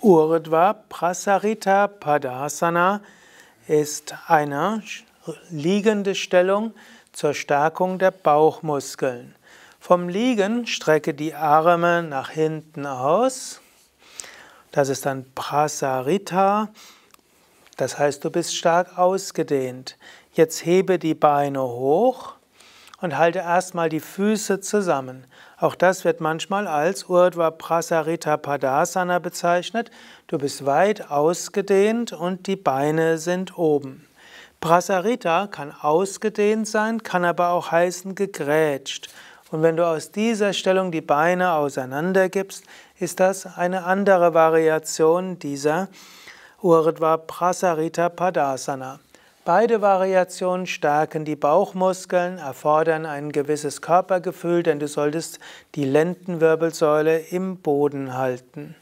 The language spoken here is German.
Urdhva Prasarita Padasana ist eine liegende Stellung zur Stärkung der Bauchmuskeln. Vom Liegen strecke die Arme nach hinten aus. Das ist dann Prasarita. Das heißt, du bist stark ausgedehnt. Jetzt hebe die Beine hoch und halte erstmal die Füße zusammen. Auch das wird manchmal als Urdhva Prasarita Padasana bezeichnet. Du bist weit ausgedehnt und die Beine sind oben. Prasarita kann ausgedehnt sein, kann aber auch heißen gegrätscht. Und wenn du aus dieser Stellung die Beine auseinander gibst, ist das eine andere Variation dieser Urdhva Prasarita Padasana. Beide Variationen stärken die Bauchmuskeln, erfordern ein gewisses Körpergefühl, denn du solltest die Lendenwirbelsäule im Boden halten.